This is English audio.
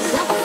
fast,